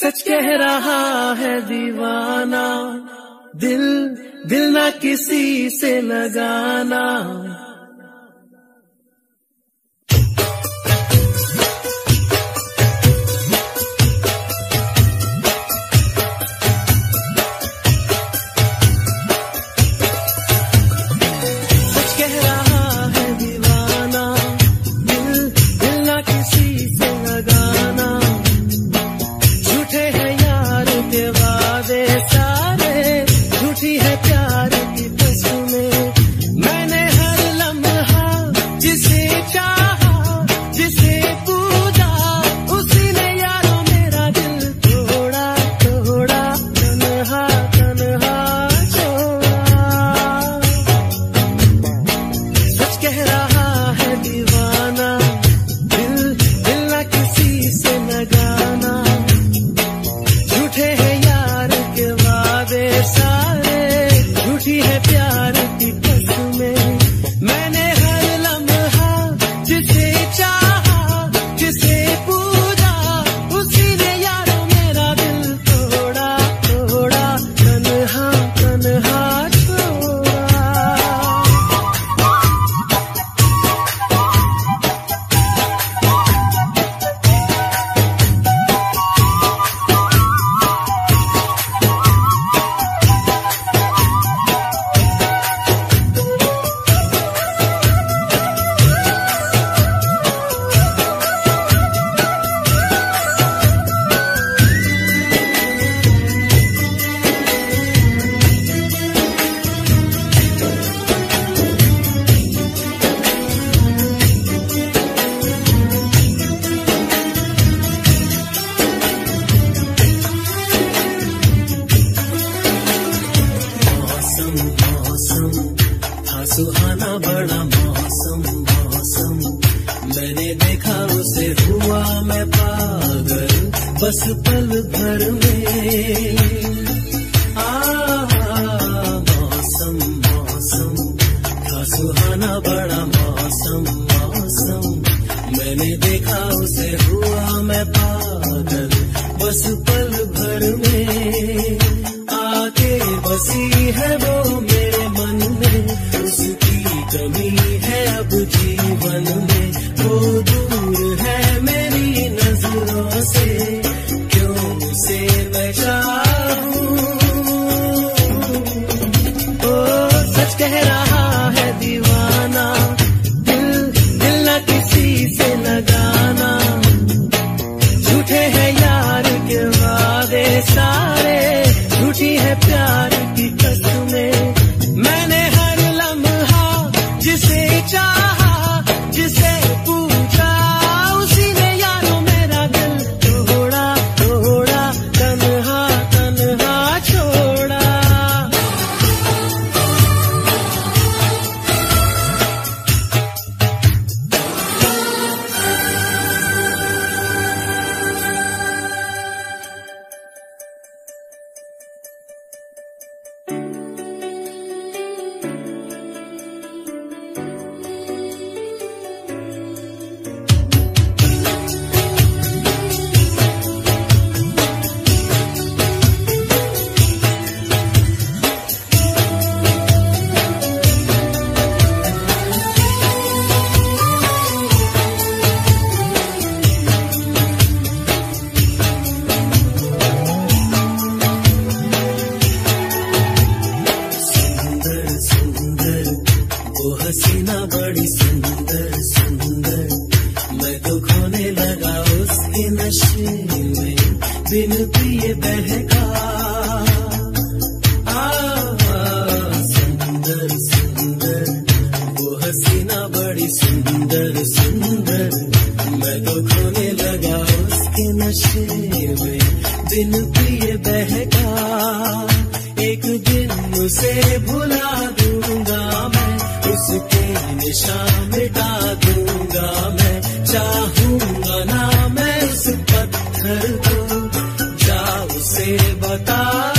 सच कह रहा है दीवाना। दिल दिल ना किसी से लगाना। के वादे सारे झूठी है प्यार सुहाना बड़ा मौसम मौसम। मैंने देखा उसे हुआ मैं पागल, बस पल भर में। आ, मौसम मौसम। सुहाना बड़ा मौसम मौसम। मैंने हुआ मैं पागल, बस पल भर में। आके बसी है वो कमी है अब जीवन में वो दूर है मेरी नज़रों से। हसीना बड़ी सुंदर सुंदर। मैं तो खोने लगा उसके नशे में, बिन पिए बहका। सुंदर सुंदर। वो हसीना बड़ी सुंदर सुंदर। मैं तो खोने लगा उसके नशे में, बिन पिए बहका। एक दिन उसे भुला उसके निशान मिटा दूँगा मैं चाहूँगा ना मैं उस पत्थर को। जा उसे बता